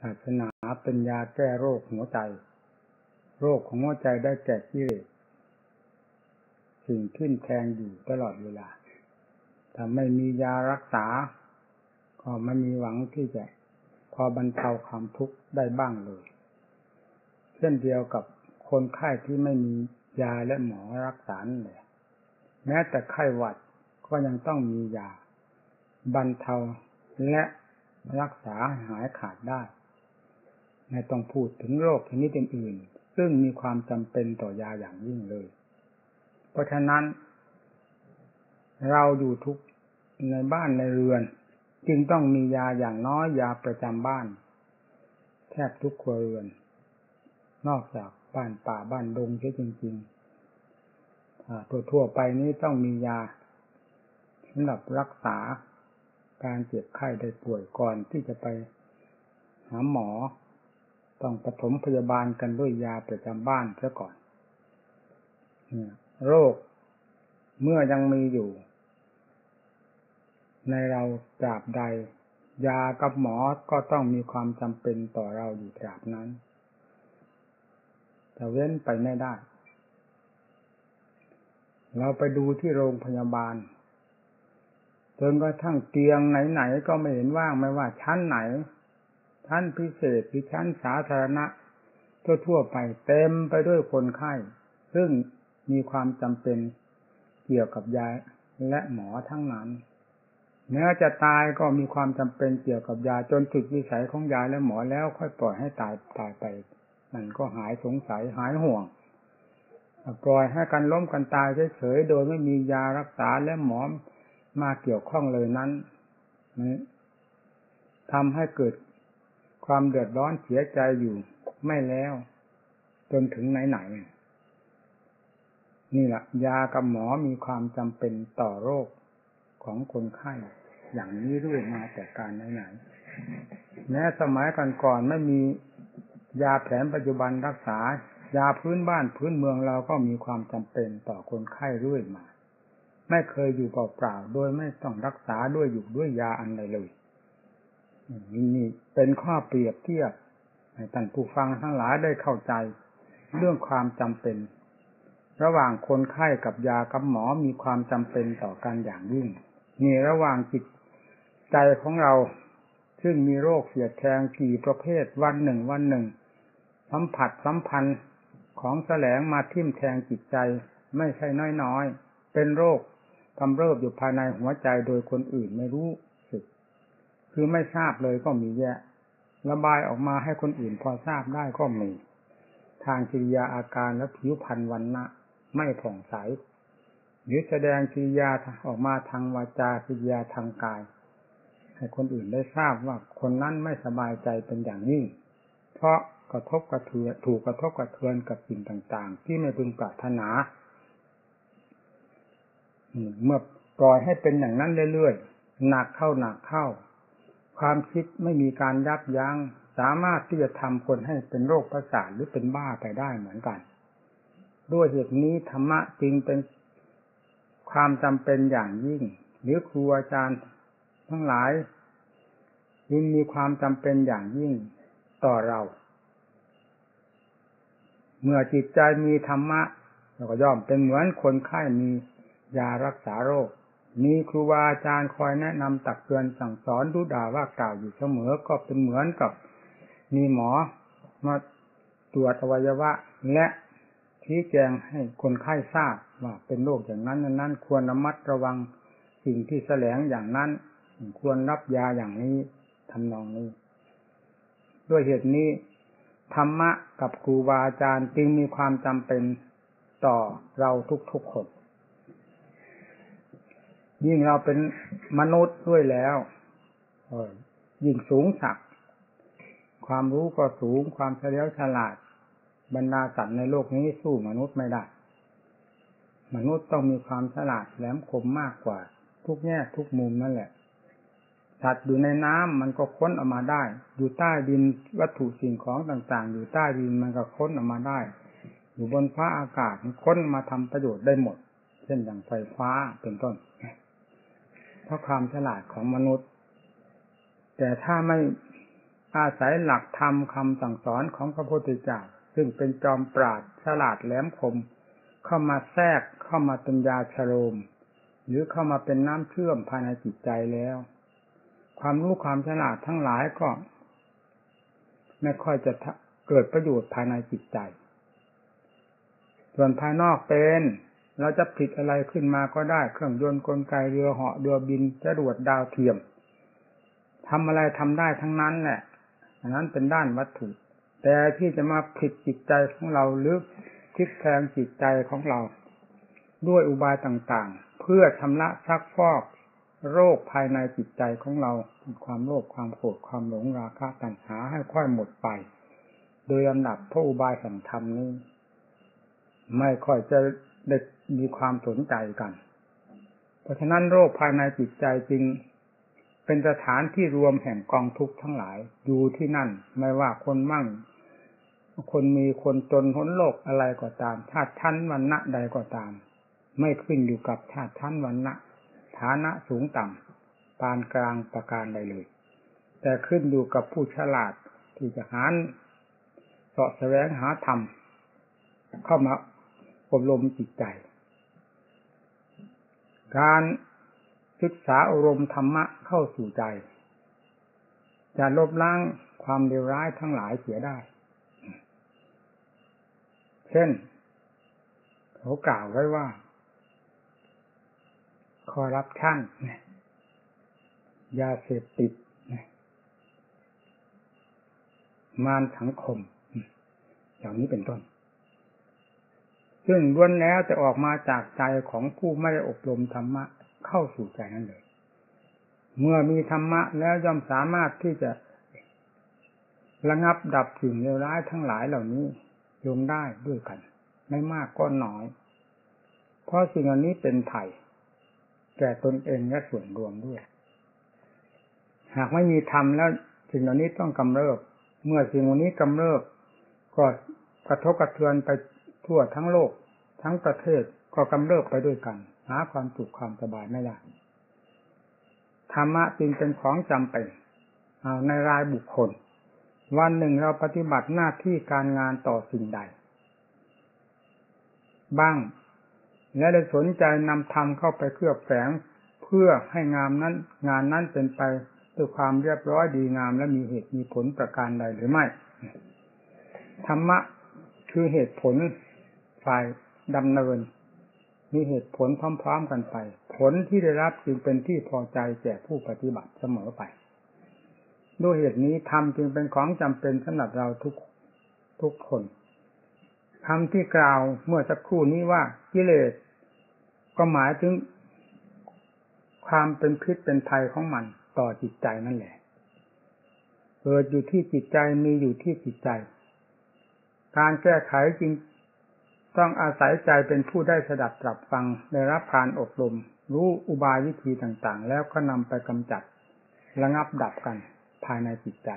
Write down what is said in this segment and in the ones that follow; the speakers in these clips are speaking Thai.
ศาสนาเป็นยาแก้โรคหัวใจ โรคของหัวใจได้แก่กิเลสสิ่งทิ้นแทงอยู่ตลอดเวลาถ้าไม่มียารักษา ก็ไม่มีหวังที่จะพอบรรเทาความทุกข์ได้บ้างเลย เช่นเดียวกับคนไข้ที่ไม่มียาและหมอรักษาเลยแม้แต่ไข้หวัดก็ยังต้องมียา บรรเทาและรักษาหายขาดได้ ไม่ต้องพูดถึงโรคชนิดอื่นๆซึ่งมีความจำเป็นต่อยาอย่างยิ่งเลย เพราะฉะนั้น เราอยู่ทุกในบ้านในเรือน จึงต้องมียาอย่างน้อยยาประจำบ้าน แทบทุกครัวเรือน นอกจากบ้านป่าบ้านดงใช่จริงๆทั่วทั่วไปนี้ต้องมียาสำหรับรักษาการเจ็บไข้ได้ป่วยก่อนที่จะไปหาหมอ ต้องปฐมพยาบาลกันด้วยยาประจำบ้านซะก่อนโรคเมื่อยังมีอยู่ ในเราตราบใด ยากับหมอก็ต้องมีความจำเป็นต่อเราอยู่ตราบนั้นแต่เว้นไปไม่ได้ เราไปดูที่โรงพยาบาลจนกระทั่งเตียงไหนๆก็ไม่เห็นว่างไม่ว่าชั้นไหน ชั้นพิเศษหรือชั้นสาธารณะ ทั่วๆไปเต็มไปด้วยคนไข้ ซึ่งมีความจำเป็นเกี่ยวกับยาและหมอทั้งนั้นแม้จะตายก็มีความจำเป็นเกี่ยวกับยาจนถึงวิสัยของยาและหมอแล้วค่อยปล่อยให้ตายตายไปนั่นก็หายสงสัยหายห่วง ปล่อยให้กันล้มกันตายเฉยๆโดยไม่มียารักษาและหมอมาเกี่ยวข้องเลยนั้นทำให้เกิด ความเดือดร้อนเสียใจอยู่ไม่แล้ว จนถึงไหนๆนี่แหละยากับหมอมีความจำเป็นต่อโรคของคนไข้อย่างนี้เรื่อยมาแต่การไหนๆแม้สมัยก่อนๆไม่มียาแผนปัจจุบันรักษายาพื้นบ้านพื้นเมืองเราก็มีความจำเป็นต่อคนไข้เรื่อยมา ไม่เคยอยู่เปล่าๆโดยไม่ต้องรักษาด้วยอยู่ด้วยยาอันใดเลย นี่เป็นข้อเปรียบเทียบให้ท่านผู้ฟังทั้งหลายได้เข้าใจ เรื่องความจำเป็น ระหว่างคนไข้กับยากับหมอมีความจำเป็นต่อกันอย่างยิ่งนี่ระหว่างจิตใจของเรา ซึ่งมีโรคเสียดแทงกี่ประเภทวันหนึ่งวันหนึ่ง สัมผัสสัมพันธ์ของแสลงมาทิ่มแทงจิตใจไม่ใช่น้อยๆ เป็นโรคกำเริบอยู่ภายในหัวใจโดยคนอื่นไม่รู้ คือไม่ทราบเลยก็มีแยะ ระบายออกมาให้คนอื่นพอทราบได้ก็มี ทางกิริยาอาการและผิวพรรณวันนะไม่ผ่องใสหรือแสดงกิริยาออกมาทางวาจากิริยาทางกาย ให้คนอื่นได้ทราบว่าคนนั้นไม่สบายใจเป็นอย่างยิ่งเพราะกระทบกระเทือนถูกกระทบกระเทือนกับสิ่งต่างๆ ที่ไม่พึงปรารถนา เมื่อปล่อยให้เป็นอย่างนั้นเรื่อยๆหนักเข้าหนักเข้า ความคิดไม่มีการยับยัง้งสามารถที่จะทำคนให้เป็นโรคประสาทหรือเป็นบ้าไปได้เหมือนกัน ด้วยเหตุนี้ธรรมะจึงเป็นความจำเป็นอย่างยิ่ง หรือครูอาจารย์ทั้งหลายยิ่งมีความจำเป็นอย่างยิ่งต่อเรา เมื่อจิตใจมีธรรมะเราก็ย่อมเป็นเหมือนคนไข้มียารักษาโรค มีครูบาอาจารย์คอยแนะนำตักเตือนสั่งสอนดูด่าว่ากล่าวอยู่เสมอก็เป็นเหมือนกับมีหมอมาตรวจอวัยวะ และชี้แจงให้คนไข้ทราบว่าเป็นโรคอย่างนั้นนั้น ควรระมัดระวังสิ่งที่แสลงอย่างนั้น ควรรับยาอย่างนี้ทำนองนี้ ด้วยเหตุนี้ธรรมะกับครูบาอาจารย์จึงมีความจำเป็นต่อเราทุกๆคน ยิ่งเราเป็นมนุษย์ด้วยแล้วยิ่งสูงสักความรู้ก็สูงความเฉลียวฉลาด บรรดาสัตว์ในโลกนี้สู้มนุษย์ไม่ได้ มนุษย์ต้องมีความฉลาดแหลมคมมากกว่า ทุกแง่ทุกมุมนั่นแหละสัตว์อยู่ในน้ำมันก็ค้นออกมาได้ อยู่ใต้ดินวัตถุสิ่งของต่างๆ อยู่ใต้ดินมันก็ค้นออกมาได้ อยู่บนฟ้าอากาศมันค้นมาทำประโยชน์ได้หมด เช่นอย่างไฟฟ้าเป็นต้น เพราะความฉลาดของมนุษย์ แต่ถ้าไม่อาศัยหลักธรรมคำสั่งสอนของพระพุทธเจ้าซึ่งเป็นจอมปราดฉลาดแหลมคม เข้ามาแทรกเข้ามาเป็นยาชโลมหรือเข้ามาเป็นน้ำเชื่อมภายในจิตใจแล้ว ความรู้ความฉลาดทั้งหลายก็ไม่ค่อยจะเกิดประโยชน์ภายในจิตใจ ส่วนภายนอกเป็น เราจะผิดอะไรขึ้นมาก็ได้ เครื่องยนต์กลไกเรือเหาะเรือบินจรวดดาวเทียมทำอะไรทำได้ทั้งนั้นแหละอันนั้นเป็นด้านวัตถุ แต่ที่จะมาผิดจิตใจของเราหรือทิศแทงจิตใจของเรา ด้วยอุบายต่างๆ เพื่อชำระซักฟอกโรคภายในจิตใจของเรา ความโลภความโกรธความหลงราคะตัณหาให้ค่อยหมดไป โดยลำดับพระอุบายสังธรรมนี้ ไม่ค่อยจะ ได้มีความสนใจกัน เพราะฉะนั้นโรคภายในจิตใจจึงเป็นสถานที่รวมแห่งกองทุกข์ทั้งหลายอยู่ที่นั่น ไม่ว่าคนมั่ง คนมีคนจนหนโลกอะไรก็ตาม ชาติชั้นวันณะใดก็ตาม ไม่ขึ้นอยู่กับชาติชั้นวันณะฐานะสูงต่ำปานกลางประการใดเลย แต่ขึ้นอยู่กับผู้ฉลาดที่จะหาเสาะแสวงหาธรรมเข้ามา อบรมจิตใจ การศึกษาอารมณ์ธรรมะเข้าสู่ใจ จะลบล้างความเลวร้ายทั้งหลายเสียได้ เช่น เขากล่าวไว้ว่า คอรับชั่นยาเสพติด มารสังคม อย่างนี้เป็นต้น ซึ่งล้วนแล้วจะออกมาจากใจของผู้ไม่ได้อบรมธรรมะเข้าสู่ใจนั้นเลย เมื่อมีธรรมะแล้วย่อมสามารถที่จะระงับดับสิ่งเลวร้ายทั้งหลายเหล่านี้ลงได้ด้วยกัน ไม่มากก็น้อย เพราะสิ่งเหล่านี้เป็นไถ่แก่ตนเองและส่วนรวมด้วย หากไม่มีธรรมแล้วสิ่งเหล่านี้ต้องกำเริบ เมื่อสิ่งเหล่านี้กำเริบก็กระทบกระเทือนไป ทั่วทั้งโลก ทั้งประเทศก็กำเริบไปด้วยกัน หาความสุขความสบายไม่ได้ธรรมะจึงเป็นของจำเป็นเอาในรายบุคคล วันหนึ่งเราปฏิบัติหน้าที่การงานต่อสิ่งใด บ้าง และได้สนใจนำธรรมเข้าไปเคลือบแฝงเพื่อให้งามนั้น งานนั้นเป็นไปด้วยความเรียบร้อยดีงามและมีเหตุมีผลประการใดหรือไม่ธรรมะคือเหตุผล ฝ่ายดำเนิน มีเหตุผลพร้อมๆกันไป ผลที่ได้รับจึงเป็นที่พอใจแก่ผู้ปฏิบัติเสมอไป ด้วยเหตุนี้ธรรมจึงเป็นของจำเป็นสำหรับเราทุกทุกคนคำที่กล่าวเมื่อสักครู่นี้ว่ากิเลสก็หมายถึงความเป็นพิษเป็นภัยของมันต่อจิตใจนั่นแหละ เกิดอยู่ที่จิตใจมีอยู่ที่จิตใจ การแก้ไขจริง ต้องอาศัยใจเป็นผู้ได้สดับตรับฟังได้รับการอบรม รู้อุบายวิธีต่างๆ แล้วก็นำไปกำจัด ระงับดับกันภายในจิตใจ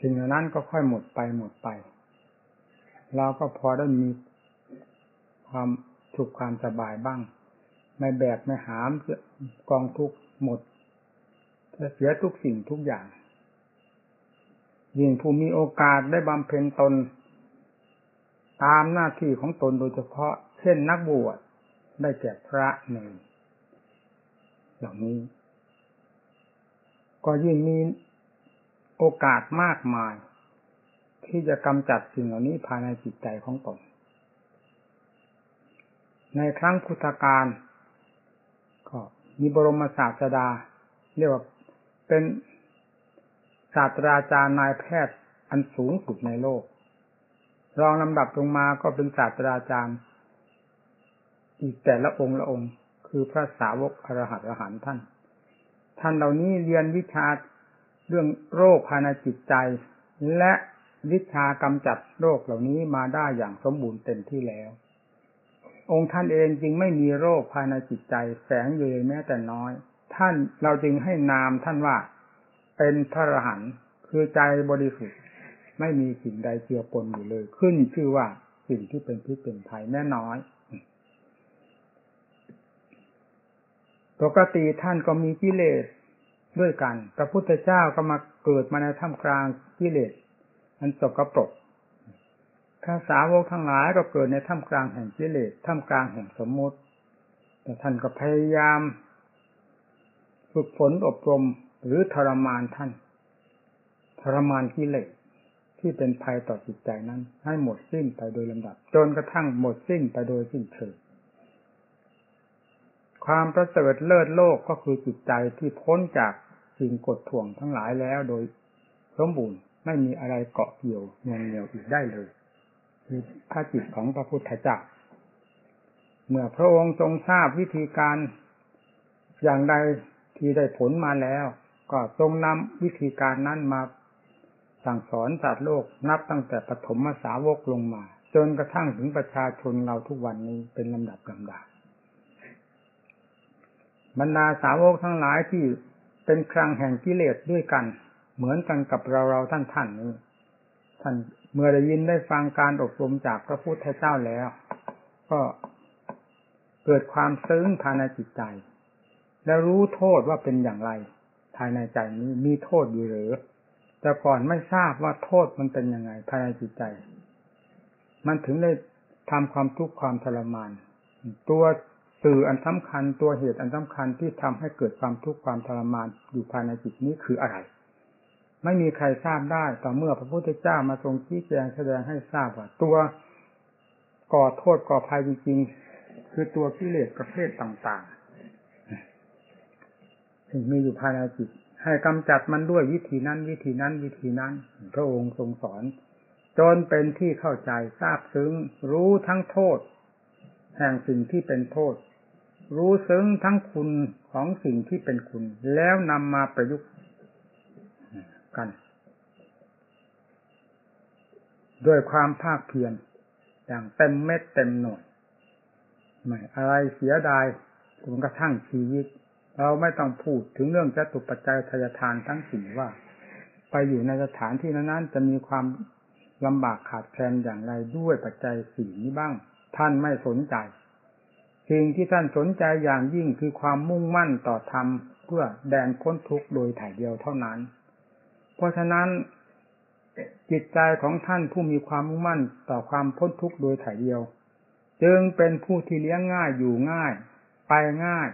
สิ่งเหล่านั้นก็ค่อยหมดไปหมดไป เราก็พอได้มีความสุขความสบายบ้าง ไม่แบกไม่หามกองทุกหมดเสียทุกสิ่งทุกอย่าง ยิ่งผู้มีโอกาสได้บำเพ็ญตน ตามหน้าที่ของตนโดยเฉพาะ เช่นนักบวชได้แก่พระหนึ่งเหล่านี้ ก็ยิ่งมีโอกาสมากมาย ที่จะกำจัดสิ่งเหล่านี้ภายในจิตใจของตน ในครั้งพุทธกาลก็มีบรมศาสดา เรียกว่าเป็นศาสตราจารย์นายแพทย์อันสูงสุดในโลก รองลำดับลงมาก็เป็นศาสตราจารย์ อีกแต่ละองค์ละองค์ คือพระสาวกอรหัตอรหันท่าน ท่านเหล่านี้เรียนวิชาเรื่องโรคภายในจิตใจ และวิชากำจัดโรคเหล่านี้มาได้อย่างสมบูรณ์เต็มที่แล้ว องค์ท่านเองจึงไม่มีโรคภายในจิตใจแฝงอยู่เลยแม้แต่น้อย ท่านเราจึงให้นามท่านว่า เป็นพระอรหันต์คือใจบริสุทธิ์ ไม่มีสิ่งใดเจือปนอยู่เลย ขึ้นชื่อว่าสิ่งที่เป็นพิษเป็นภัยแน่น้อย ปกติท่านก็มีกิเลสด้วยกัน พระพุทธเจ้าก็มาเกิดมาในท่ามกลางกิเลสอันสกปรกพระสาวกทั้งหลายก็เกิดในท่ามกลางแห่งกิเลสท่ามกลางแห่งสมมติ แต่ท่านก็พยายาม ฝึกฝนอบรมหรือทรมานท่าน ทรมานกิเลส ที่เป็นภัยต่อจิตใจนั้น ให้หมดสิ้นไปโดยลำดับ จนกระทั่งหมดสิ้นไปโดยสิ้นเชิงความประเสริฐเลิศโลกก็คือจิตใจที่พ้นจากสิ่งกดท่วงทั้งหลายแล้วโดยสมบูรณ์ไม่มีอะไรเกาะเกี่ยวเงียเหนียวอีกได้เลย คือพระจิตของพระพุทธเจ้าเมื่อพระองค์ทรงทราบวิธีการอย่างใดที่ได้ผลมาแล้ว ก็ทรงนำวิธีการนั้นมา สั่งสอนศาสตว์โลกนับตั้งแต่ปฐมสาวกลงมา จนกระทั่งถึงประชาชนเราทุกวันนี้เป็นลำดับลำดับบรรดาสาวกทั้งหลายที่เป็นครังแห่งกิเลสด้วยกัน เหมือนกันกับเราเราท่านท่านนี้ท่านเมื่อได้ยินได้ฟังการอบรมจากพระพุทธเจ้าแล้ว ก็เกิดความซึ้งภายในจิตใจ และรู้โทษว่าเป็นอย่างไร ภายในใจนี้มีโทษอยู่หรือ แต่ก่อนไม่ทราบว่าโทษมันเป็นยังไงภายในจิตใจ มันถึงได้ทำความทุกข์ความทรมาน ตัวสื่ออันสำคัญตัวเหตุอันสำคัญที่ทำให้เกิดความทุกข์ความทรมานอยู่ภายในจิตนี้คืออะไร ไม่มีใครทราบได้ต่อเมื่อพระพุทธเจ้ามาทรงชี้แจงแสดงให้ทราบว่าตัวก่อโทษก่อภัยจริงๆ คือตัวกิเลสประเภทต่างๆ ถึงมีอยู่ภายในจิต ให้กำจัดมันด้วยวิธีนั้น วิธีนั้นวิธีนั้น พระองค์ทรงสอน จนเป็นที่เข้าใจทราบซึ้ง รู้ทั้งโทษ แห่งสิ่งที่เป็นโทษ รู้ซึ้งทั้งคุณของสิ่งที่เป็นคุณ แล้วนำมาประยุกต์กันด้วยความภาคเพียรอย่างเต็มเม็ดเต็มหน่วยไม่อะไรเสียดายจนกระทั่งชีวิต เราไม่ต้องพูดถึงเรื่องจตุปัจจัยทายทานทั้งสี่ว่า ไปอยู่ในสถานที่นั้นจะมีความลำบากขาดแคลนอย่างไรด้วยปัจจัยสี่นี้บ้าง ท่านไม่สนใจ สิ่งที่ท่านสนใจอย่างยิ่งคือความมุ่งมั่นต่อธรรมเพื่อแดนค้นทุกข์โดยถ่ายเดียวเท่านั้น เพราะฉะนั้นจิตใจของท่านผู้มีความมุ่งมั่นต่อความพ้นทุกข์โดยถ่ายเดียว จึงเป็นผู้ที่เลี้ยงง่ายอยู่ง่าย ไปง่าย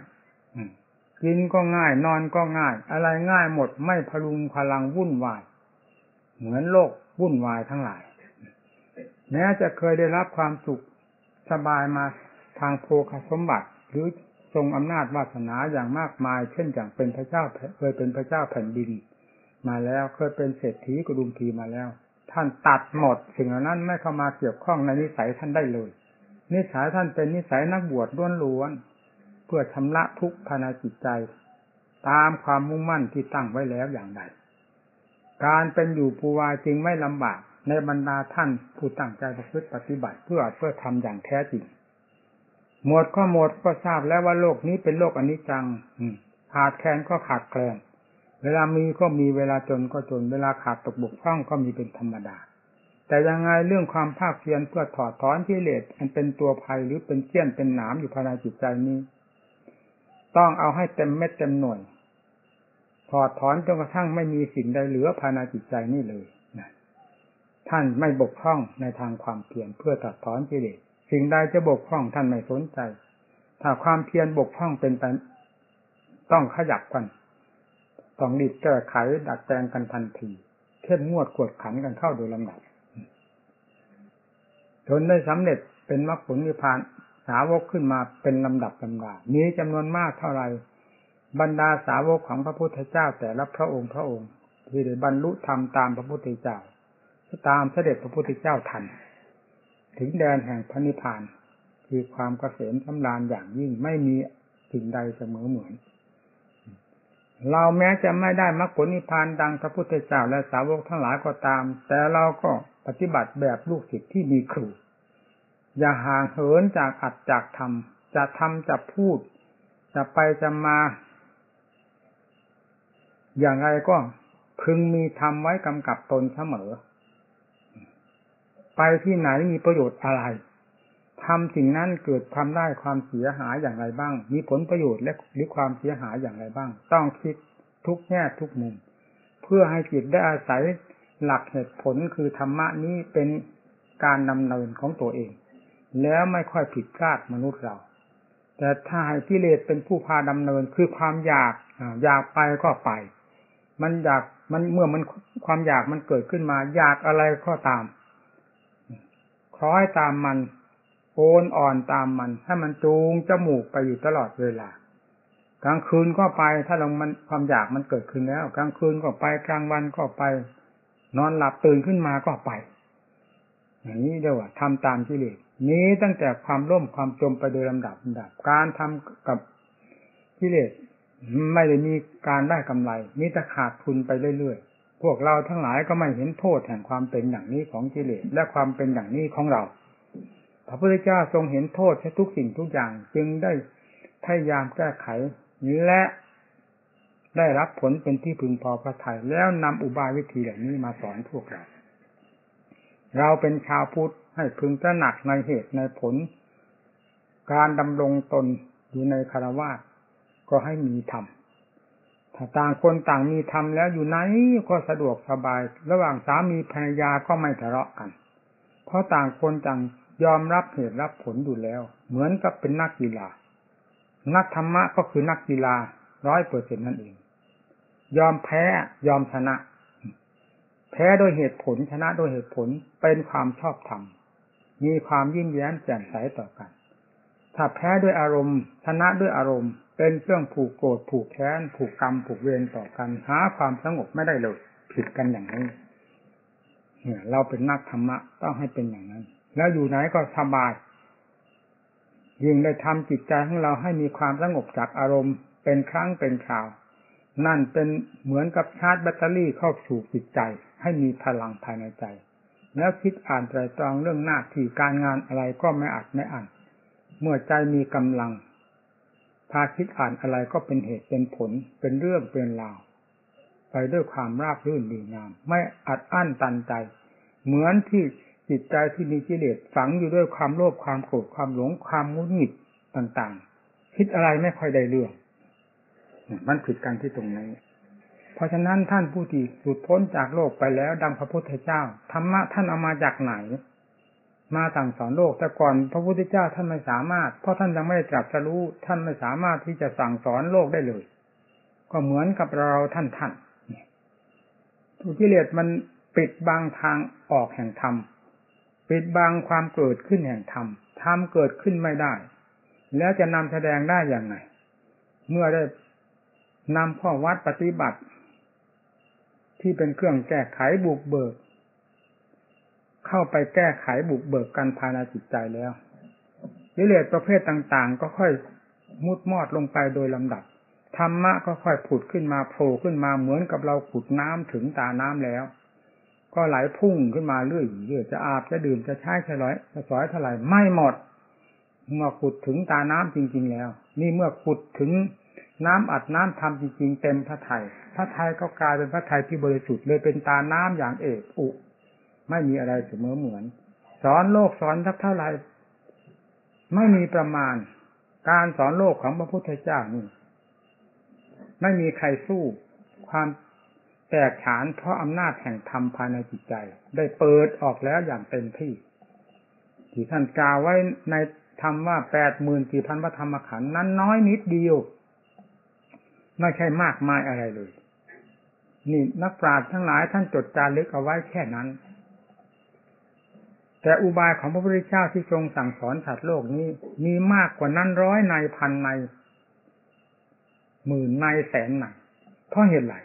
กินก็ง่าย นอนก็ง่าย อะไรง่ายหมดไม่พลุงพลังวุ่นวาย เหมือนโลกวุ่นวายทั้งหลาย แม้จะเคยได้รับความสุขสบายมาทางโภคสมบัติ หรือทรงอำนาจวาสนาอย่างมากมาย เช่นอย่างเป็นพระเจ้าเคยเป็นพระเจ้าแผ่นดิน มาแล้วเคยเป็นเศรษฐีกระดุมพีมาแล้ว ท่านตัดหมดสิ่งเหล่านั้นไม่เข้ามาเกี่ยวข้องในนิสัยท่านได้เลย นิสัยท่านเป็นนิสัยนักบวชล้วนๆ เพื่อชำระทุกภายในจิตใจ ตามความมุ่งมั่นที่ตั้งไว้แล้วอย่างใด การเป็นอยู่ปูวาจึงไม่ลำบากในบรรดาท่านผู้ตั้งใจประพฤติปฏิบัติเพื่อเพื่อทำอย่างแท้จริง หมดก็หมดก็ทราบแล้วว่าโลกนี้เป็นโลกอนิจจังขาดแคลนก็ขาดแคลนเวลามีก็มีเวลาจนก็จน เวลาขาดตกบกพร่องก็มีเป็นธรรมดา แต่ยังไงเรื่องความภาคเพียรเพื่อถอดถอนที่เลสอันเป็นตัวภัยหรือเป็นเจี้ยนเป็นหนามอยู่ภายในจิตใจนี้ ต้องเอาให้เต็มเม็ดเต็มหน่วย ถอดถอนจนกระทั่งไม่มีสิ่งใดเหลือภายในจิตใจนี่เลยนะท่านไม่บกพร่องในทางความเพียรเพื่อถอดถอนกิเลสสิ่งใดจะบกพร่องท่านไม่สนใจ ถ้าความเพียรบกพร่องเป็นไปต้องขยับกัน ต้องรีบแก้ไขดัดแปลงกันทันที เข้มงวดกวดขันกันเข้าโดยลำดับจนได้สำเร็จเป็นมรรคผลนิพพาน สาวกขึ้นมาเป็นลำดับลำดามีจำนวนมากเท่าไรบรรดาสาวกของพระพุทธเจ้าแต่ละพระองค์พระองค์ที่ได้บรรลุธรรมตามพระพุทธเจ้าตามเสด็จพระพุทธเจ้าทัน ถึงแดนแห่งพระนิพพาน คือความเกษมสำราญอย่างยิ่งไม่มีสิ่งใดเสมอเหมือน เราแม้จะไม่ได้มรรคผลนิพพานดังพระพุทธเจ้าและสาวกทั้งหลายก็ตาม แต่เราก็ปฏิบัติแบบลูกศิษย์ที่มีครู อย่าห่างเหินจากอัดจากทำจะทำจะพูด จะไปจะมา อย่างไรก็พึงมีทำไว้กำกับตนเสมอ ไปที่ไหนมีประโยชน์อะไรทำสิ่งนั้นเกิดความได้ความเสียหายอย่างไรบ้าง มีผลประโยชน์และหรือความเสียหายอย่างไรบ้าง ต้องคิดทุกแง่ทุกมุม เพื่อให้จิตได้อาศัยหลักเหตุผลคือธรรมะนี้เป็นการดำเนินของตัวเอง แล้วไม่ค่อยผิดพลาดมนุษย์เรา แต่ถ้าให้กิเลสเป็นผู้พาดำเนินคือความอยากอยากไปก็ไป มันอยากมันเมื่อมันความอยากมันเกิดขึ้นมา อยากอะไรก็ตามคล้อยตามมันโอนอ่อนตามมันให้มันจูงจมูกไปอยู่ตลอดเวลากลางคืนก็ไปถ้าเรามันความอยากมันเกิดขึ้นแล้ว กลางคืนก็ไปกลางวันก็ไป นอนหลับตื่นขึ้นมาก็ไป อย่างนี้เรียกว่าทำตามกิเลส นี้ตั้งแต่ความร่มความจมไปโดยลำดับลำดับ การทำกับกิเลสไม่ได้มีการได้กำไรมีแต่ขาดทุนไปเรื่อยๆ พวกเราทั้งหลายก็ไม่เห็นโทษแห่งความเป็นอย่างนี้ของกิเลสและความเป็นอย่างนี้ของเรา พระพุทธเจ้าทรงเห็นโทษใช้ทุกสิ่งทุกอย่างจึงได้พยายามแก้ไขและได้รับผลเป็นที่พึงพอพระทัยแล้วนำอุบายวิธีเหล่านี้มาสอนพวกเรา เราเป็นชาวพุทธ ให้พึงตระหนักในเหตุในผล การดำรงตนอยู่ในคารวะก็ให้มีธรรมถ้าต่างคนต่างมีธรรมแล้วอยู่ไหนก็สะดวกสบาย ระหว่างสามีภรรยาก็ไม่ทะเลาะกัน เพราะต่างคนต่างยอมรับเหตุรับผลอยู่แล้ว เหมือนกับเป็นนักกีฬา นักธรรมะก็คือนักกีฬาร้อยเปอร์เซ็นนั่นเอง ยอมแพ้ยอมชนะ แพ้โดยเหตุผลชนะโดยเหตุผลเป็นความชอบธรรม มีความยิ่งแย้มแจ่มใสต่อกัน ถ้าแพ้ด้วยอารมณ์ ชนะด้วยอารมณ์ เป็นเครื่องผูกโกรธผูกแค้นผูกกรรมผูกเวรต่อกันหาความสงบไม่ได้เลยผิดกันอย่างนี้เนี่ยเราเป็นนักธรรมะต้องให้เป็นอย่างนั้น แล้วอยู่ไหนก็สบายยิ่งได้ทำจิตใจของเราให้มีความสงบจากอารมณ์ เป็นครั้งเป็นคราว นั่นเป็นเหมือนกับชาร์จแบตเตอรี่เข้าสู่จิตใจ ให้มีพลังภายในใจ แล้วคิดอ่านใจตรองเรื่องหน้าที่การงานอะไรก็ไม่อัดไม่อ่าน เมื่อใจมีกำลัง พาคิดอ่านอะไรก็เป็นเหตุเป็นผลเป็นเรื่องเป็นราวไปด้วยความราบรื่นดีงาม ไม่อัดอั้นตันใจ เหมือนที่จิตใจที่มีกิเลสฝังอยู่ด้วยความโลภความโกรธความหลงความงุนหงิดต่างๆ คิดอะไรไม่ค่อยได้เรื่อง มันผิดกันที่ตรงนี้ เพราะฉะนั้นท่านผู้ที่สุดพ้นจากโลกไปแล้ว ดังพระพุทธเจ้าธรรมะท่านเอามาจากไหน มาสั่งสอนโลกแต่ก่อนพระพุทธเจ้าท่านไม่สามารถ เพราะท่านยังไม่ได้จับจะรู้ท่านไม่สามารถที่จะสั่งสอนโลกได้เลย ก็เหมือนกับเราท่านท่านทุกิเลสมันปิดบางทางออกแห่งธรรมปิดบังความเกิดขึ้นแห่งธรรมธรรมเกิดขึ้นไม่ได้ แล้วจะนำแสดงได้อย่างไรเมื่อได้นำข้อวัดปฏิบัติ ที่เป็นเครื่องแก้ไขบุกเบิก เข้าไปแก้ไขบุกเบิกกันภายในจิตใจแล้ววิเลศประเภทต่างๆ ก็ค่อยมุดมอดลงไปโดยลำดับธรรมะก็ค่อยผุดขึ้นมาโผล่ขึ้นมาเหมือนกับเราขุดน้ำถึงตาน้ำแล้ว ก็ไหลพุ่งขึ้นมาเรื่อยเรื่อยจะอาบจะดื่มจะใช้จะลอยจะสอยเท่าไหร่ไม่หมดเมื่อขุดถึงตาน้ำจริง ๆ แล้ว นี่เมื่อขุดถึง น้ำอัดน้ำทำจริงๆเต็มพระไทยพระไทยก็กลายเป็นพระไทยที่บริสุทธิ์เลยเป็นตาน้ำอย่างเอกอุ ไม่มีอะไรเสมอเหมือน สอนโลกสอนทักเท่าไหร่ไม่มีประมาณ การสอนโลกของพระพุทธเจ้านี่ไม่มีใครสู้ความแตกฉานเพราะอำนาจแห่งธรรมภายในจิตใจ ได้เปิดออกแล้วอย่างเต็มที่ ที่ท่านกล่าวไว้ในธรรมว่าแปดหมื่นสี่พันพระธรรมขันธ์นั้นน้อยนิดเดียว ไม่ใช่มากมายอะไรเลย นี่นักปราชญ์ทั้งหลายท่านจดจารึกเอาไว้แค่นั้น แต่อุบายของพระพุทธเจ้าที่ทรงสั่งสอนสัตว์โลกนี้ มีมากกว่านั้นร้อยในพันในหมื่นในแสนในเพราะเหตุไร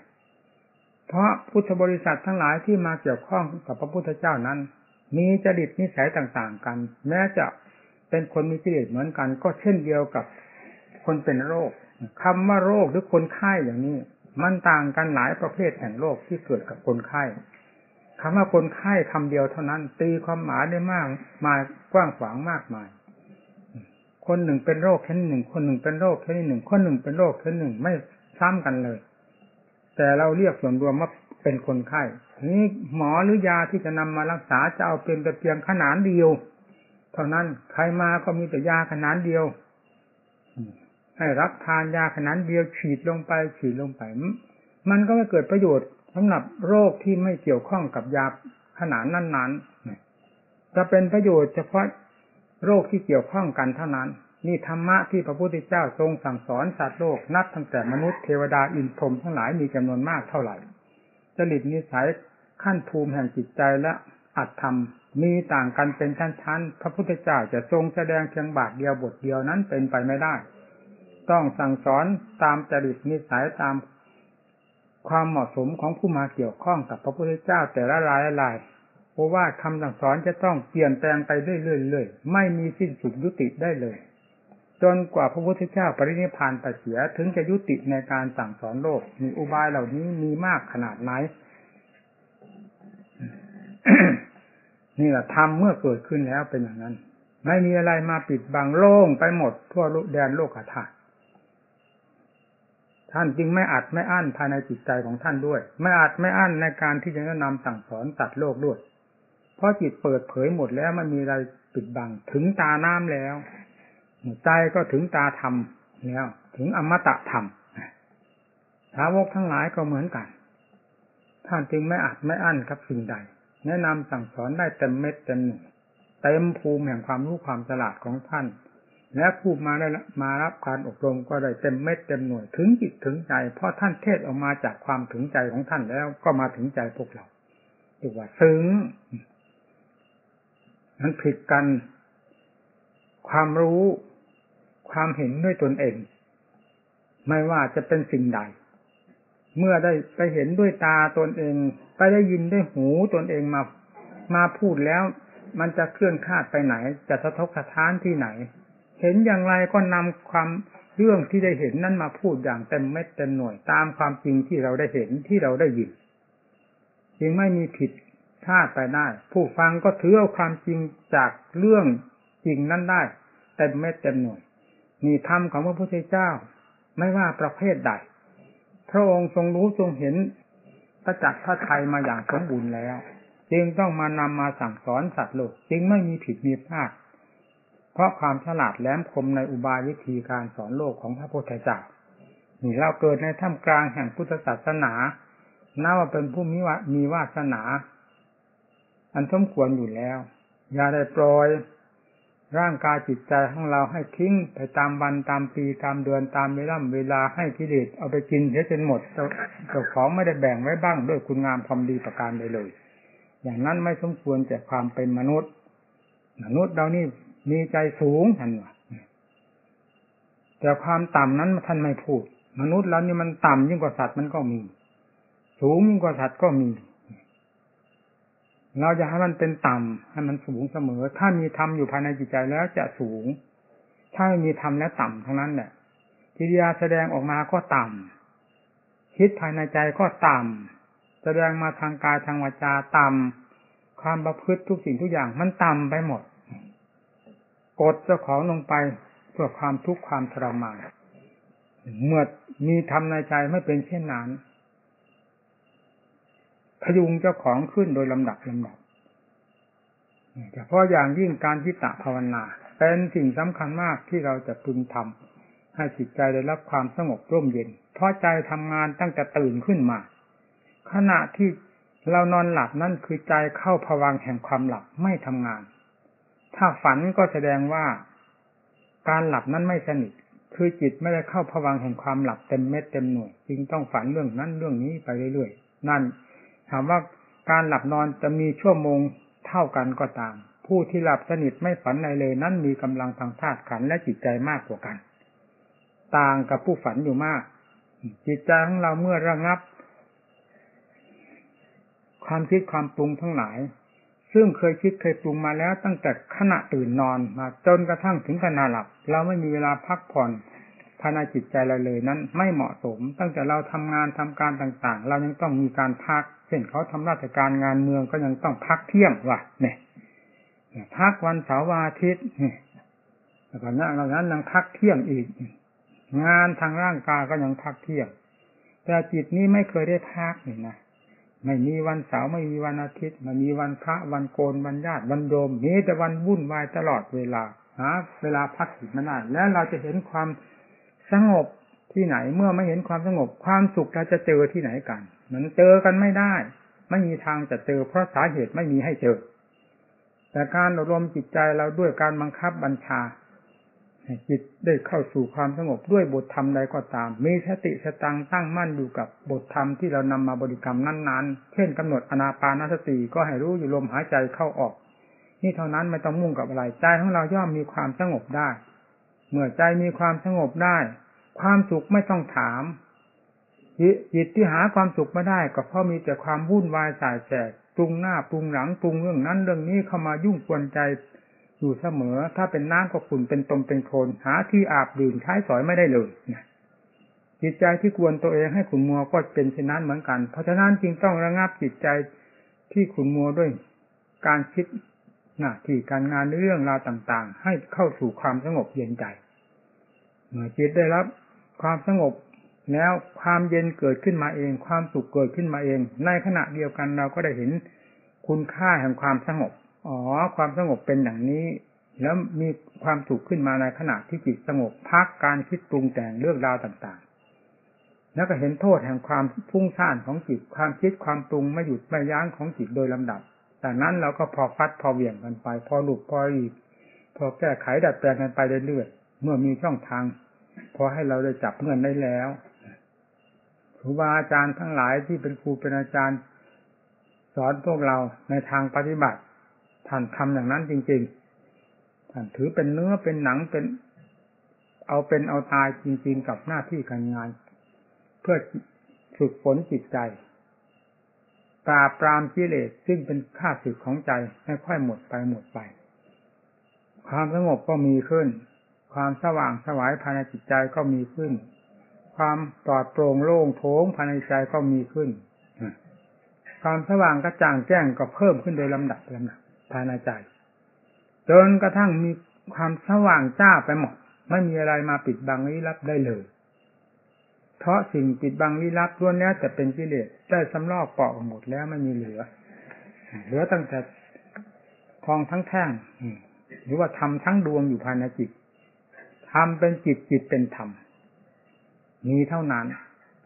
เพราะพุทธบริษัททั้งหลายที่มาเกี่ยวข้องกับพระพุทธเจ้านั้น มีจริตนิสัยต่าง ๆ กัน แม้จะเป็นคนมีกิเลสเหมือนกัน ก็เช่นเดียวกับคนเป็นโรค คำว่าโรคหรือคนไข้อย่างนี้ มันต่างกันหลายประเภทแห่งโรคที่เกิดกับคนไข้คำว่าคนไข้คำเดียวเท่านั้น ตีความหมายได้มากมายกว้างขวางมากมาย คนหนึ่งเป็นโรคแค่หนึ่ง คนหนึ่งเป็นโรคแค่หนึ่ง คนหนึ่งเป็นโรคแค่หนึ่งไม่ซ้ำกันเลย แต่เราเรียกส่วนรวมว่าเป็นคนไข้นี้หมอหรือยาที่จะนำมารักษาจะเอาเป็นแต่เพียงขนาดเดียว เท่านั้นใครมาก็มีแต่ยาขนาดเดียว ให้รับทานยาขนาดเดียวฉีดลงไปฉีดลงไป มันก็ไม่เกิดประโยชน์สำหรับโรคที่ไม่เกี่ยวข้องกับยาขนาดนั้นๆจะเป็นประโยชน์เฉพาะโรคที่เกี่ยวข้องกันเท่านั้น นี่ธรรมะที่พระพุทธเจ้าทรงสั่งสอนสัตว์โลกนับตั้งแต่มนุษย์เทวดาอินทรมทั้งหลายมีจำนวนมากเท่าไหร่จริตนิสัยขั้นภูมิแห่งจิตใจและอัตธรรมมีต่างกันเป็นชั้นๆ พระพุทธเจ้าจะทรงแสดงเพียงบาทเดียวบทเดียวนั้นเป็นไปไม่ได้ ต้องสั่งสอนตามจริตนิสัยตามความเหมาะสมของผู้มาเกี่ยวข้องกับพระพุทธเจ้าแต่ละรายละรายเพราะว่าคำสั่งสอนจะต้องเปลี่ยนแปลงไปเรื่อยๆไม่มีสิ้นสุดยุติได้เลย จนกว่าพระพุทธเจ้าปรินิพานไปเสียถึงจะยุติในการสั่งสอนโลก มีอุบายเหล่านี้มีมากขนาดไหนนี่แหละธรรมเมื่อเกิดขึ้นแล้วเป็นอย่างนั้น ไม่มีอะไรมาปิดบังโล่งไปหมดทั่วแดนโลกธาตุ ท่านจึงไม่อัดไม่อั้นภายในจิตใจของท่านด้วย ไม่อัดไม่อั้นในการที่จะแนะนำสั่งสอนตัดโลกด้วย เพราะจิตเปิดเผยหมดแล้วมันมีอะไรปิดบังถึงตาน้ำแล้วใจก็ถึงตาธรรมแล้ว ถึงอมตะธรรมสาวกทั้งหลายก็เหมือนกัน ท่านจึงไม่อัดไม่อั้นกับสิ่งใด แนะนำสั่งสอนได้เต็มเม็ดเต็มหน่วยเต็มภูมิแห่งความรู้ความฉลาดของท่าน และผู้มาได้มารับการอบรมก็ได้เต็มเม็ดเต็มหน่วยถึงจิตถึงใจ เพราะท่านเทศออกมาจากความถึงใจของท่านแล้วก็มาถึงใจพวกเราถือว่าซึ้งนั้นผิดกัน ความรู้ ความเห็นด้วยตนเอง ไม่ว่าจะเป็นสิ่งใด เมื่อได้ไปเห็นด้วยตาตนเอง ไปได้ยินด้วยหูตนเองมา มาพูดแล้ว มันจะเคลื่อนคาดไปไหน จะสะทกสะท้านที่ไหน เห็นอย่างไรก็นำความเรื่องที่ได้เห็นนั้นมาพูดอย่างเต็มเม็ดเต็มหน่วยตามความจริงที่เราได้เห็นที่เราได้ยินจึงไม่มีผิดพลาดไปได้ ผู้ฟังก็ถือเอาความจริงจากเรื่องจริงนั้นได้เต็มเม็ดเต็มหน่วยนี่ธรรมของพระพุทธเจ้า ไม่ว่าประเภทใด พระองค์ทรงรู้ทรงเห็นประจักษ์พระไทยมาอย่างสมบูรณ์แล้ว จึงต้องมานำมาสั่งสอนสัตว์โลกจึงไม่มีผิดมีพลาด เพราะความฉลาดแหลมคมในอุบายวิธีการสอนโลกของพระพุทธเจ้านี่เราเกิดในท่ามกลางแห่งพุทธศาสนานับว่าเป็นผู้มีวามีวาสนา อันสมควรอยู่แล้ว อย่าได้ปล่อย ร่างกายจิตใจของเราให้ทิ้งไปตามวันตามปีตามเดือนตามเวลาเวลาให้กิเลสเอาไปกินเสียจนหมดเจ้าของไม่ได้แบ่งไว้บ้างด้วยคุณงามความดีประการใดเลย อย่างนั้นไม่สมควรแก่ความเป็นมนุษย์ มนุษย์เรานี่ มีใจสูงท่านว่าแต่ความต่ำนั้นท่านไม่พูด มนุษย์เรานี่มันต่ำยิ่งกว่าสัตว์มันก็มี สูงยิ่งกว่าสัตว์ก็มี เราจะให้มันเป็นต่ำให้มันสูงเสมอ ถ้ามีธรรมอยู่ภายในจิตใจแล้วจะสูง ถ้าไม่มีธรรมแล้วต่ำทั้งนั้นแหละกิริยาแสดงออกมาก็ต่ำคิดภายในใจก็ต่ำแสดงมาทางกายทางวาจาต่ำความประพฤติทุกสิ่งทุกอย่างมันต่ำไปหมด ดเจ้าของลงไปเพื่อความทุกข์ความทรมานเมื่อมีธรรมในใจไม่เป็นเช่นนั้นพยุงเจ้าของขึ้นโดยลำดับลำดับเฉพาะอย่างยิ่งการพิตะภาวนาเป็นสิ่งสำคัญมากที่เราจะพึงทำให้จิตใจได้รับความสงบร่มเย็น เพราะใจทำงานตั้งแต่ตื่นขึ้นมา ขณะที่เรานอนหลับนั่นคือใจเข้าผวังแห่งความหลับไม่ทำงาน ถ้าฝันก็แสดงว่าการหลับนั้นไม่สนิท คือจิตไม่ได้เข้าผวังแห่งความหลับเต็มเม็ดเต็มหน่วย จึงต้องฝันเรื่องนั้นเรื่องนี้ไปเรื่อยๆ นั่น ถามว่าการหลับนอนจะมีชั่วโมงเท่ากันก็ตาม ผู้ที่หลับสนิทไม่ฝันในเลย นั้นมีกำลังทางธาตุขันและจิตใจมากกว่ากัน ต่างกับผู้ฝันอยู่มาก จิตใจของเราเมื่อระงับ ความคิดความปรุงทั้งหลาย ซึ่งเคยคิดเคยปรุงมาแล้วตั้งแต่ขณะตื่นนอนมาจนกระทั่งถึงขณะหลับ เราไม่มีเวลาพักผ่อนภายในจิตใจเราเลยนั้นไม่เหมาะสม ตั้งแต่เราทำงานทำการต่างๆ เรายังต้องมีการพัก เช่นเขาทำราชการงานเมืองก็ยังต้องพักเที่ยงว่ะเนี่ยพักวันเสาร์วันอาทิตย์เนี่ยแล้วก็นั้นเรานั้นยังพักเที่ยงอีก งานทางร่างกายก็ยังพักเที่ยงแต่จิตนี้ไม่เคยได้พักเลยนะ ไม่มีวันเสาร์ไม่มีวันอาทิตย์ไม่มีวันพระวันโกนวันญาติวันโยมมีแต่วันวุ่นวายตลอดเวลาหาเวลาพักจิตไม่ได้แล้วเราจะเห็นความสงบที่ไหนเมื่อไม่เห็นความสงบความสุขเราจะเจอที่ไหนกันมันเจอกันไม่ได้ ไม่มีทางจะเจอ เพราะสาเหตุไม่มีให้เจอ แต่การอบรมจิตใจเราด้วยการบังคับบัญชา จิตได้เข้าสู่ความสงบด้วยบทธรรมใดก็ตาม มีสติสตังตั้งมั่นอยู่กับบทธรรมที่เรานำมาบริกรรมนั้นๆ เช่นกำหนดอนาปานสติก็ให้รู้อยู่ลมหายใจเข้าออก นี่เท่านั้นไม่ต้องมุ่งกับอะไรใจของเราย่อมมีความสงบได้ เมื่อใจมีความสงบได้ ความสุขไม่ต้องถามจิตที่หาความสุขไม่ได้ก็เพราะมีแต่ความวุ่นวายสายแสกปรุงหน้าปรุงหลังปรุงเรื่องนั้นเรื่องนี้เข้ามายุ่งกวนใจ อยู่เสมอ ถ้าเป็นน้ำก็ขุ่นเป็นตมเป็นโคลนหาที่อาบดื่มใช้สอยไม่ได้เลยจิตใจที่กวนตัวเองให้ขุนมัวก็เป็นเช่นนั้นเหมือนกัน เพราะฉะนั้นจึงต้องระงับจิตใจที่ขุนมัวด้วยการคิดหน้าที่การงานเรื่องราวต่างๆ ให้เข้าสู่ความสงบเย็นใจเมื่อจิตได้รับ ความสงบแล้วความเย็นเกิดขึ้นมาเอง ความสุขเกิดขึ้นมาเอง ในขณะเดียวกันเราก็ได้เห็นคุณค่าแห่งความสงบ อ๋อ ความสงบเป็นอย่างนี้ แล้วมีความสุขขึ้นมาในขณะที่จิตสงบพักการคิดปรุงแต่งเรื่องราวต่างๆ แล้วก็เห็นโทษแห่งความพุ่งซ่านของจิต ความคิดความปรุงไม่หยุดไม่ยั้งของจิตโดยลำดับจากนั้นเราก็พอฟัดพอเหวี่ยงกันไป พอหลุดพออีก พอแก้ไขดัดแปลงกันไปเรื่อยๆเมื่อมีช่องทางพอให้เราได้จับเงินได้แล้วครูบาอาจารย์ทั้งหลายที่เป็นครูเป็นอาจารย์ สอนพวกเราในทางปฏิบัติ ท่านทำอย่างนั้นจริง ๆ ท่านถือเป็นเนื้อเป็นหนังเป็น เอาเป็นเอาตายจริง ๆ กับหน้าที่การงาน เพื่อฝึกฝนจิตใจปราบปรามกิเลสซึ่งเป็นข้าศึกของใจให้ค่อยหมดไปหมดไป ความสงบก็มีขึ้น ความสว่างสวายภายในจิตใจก็มีขึ้น ความปลอดโปร่งโล่งโถงภายในใจก็มีขึ้น ความสว่างกระจ่างแจ้งก็เพิ่มขึ้นโดยลำดับลำดับ ภายในใจ จนกระทั่งมีความสว่างจ้าไปหมด ไม่มีอะไรมาปิดบังลี้ลับได้เลย เพราะสิ่งปิดบังลี้ลับล้วนแล้วแต่เป็นกิเลสได้สำลอกเปาะหมดแล้วไม่มีเหลือ เหลือตั้งแต่ทองทั้งแท่งหรือว่าทำทั้งดวงอยู่ภายในจิตทำเป็นจิตจิตเป็นธรรมมีเท่านั้น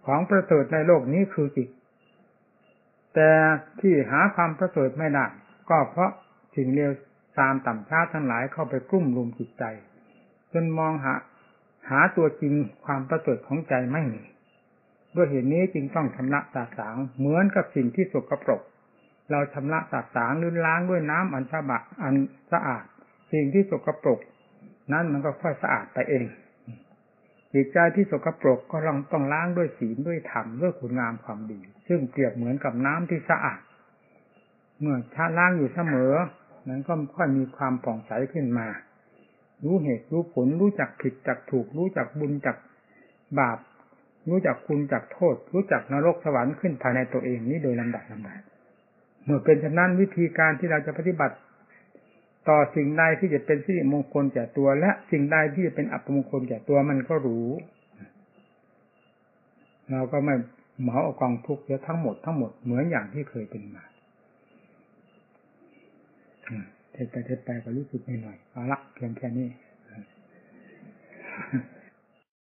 ของประเสริฐในโลกนี้คือจิต แต่ที่หาความประเสริฐไม่ได้ก็เพราะ สิ่งเลวตามต่ำช้าทั้งหลายเข้าไปกลุ่มรุมจิตใจ จนมองหา หาตัวจริงความประเสริฐของใจไม่มีด้วยเหตุนี้จึงต้องชำระสาสางเหมือนกับสิ่งที่สกปรก เราชำระสาสางลื่นล้างด้วยน้ำอันสะบะอันสะอาด สิ่งที่สกปรก นั้นมันก็ค่อยสะอาดไปเองจิตใจที่สกปรกก็ลองต้องล้างด้วยศีลด้วยธรรมด้วยคุณงามความดี ซึ่งเปรียบเหมือนกับน้ำที่สะอาด เมื่อชาล้างอยู่เสมอ นั้นก็ค่อยมีความผ่องใสขึ้นมา รู้เหตุรู้ผลรู้จักผิดจักถูก รู้จักบุญจักบาป รู้จักคุณจักโทษ รู้จักนรกสวรรค์ขึ้นภายในตัวเองนี้โดยลำดับลำดับเมื่อเป็นฉะนั้นวิธีการที่เราจะปฏิบัติ ต่อสิ่งใดที่จะเป็นสิริมงคลแก่ตัว และสิ่งใดที่จะเป็นอัปมงคลแก่ตัวมันก็รู้ เราก็ไม่เหมาเอากองทุกข์เยอะทั้งหมดทั้งหมดเหมือนอย่างที่เคยเป็นมา เทศไปเทศไปก็รู้สึกหน่อยเอาละเพียงแค่นี้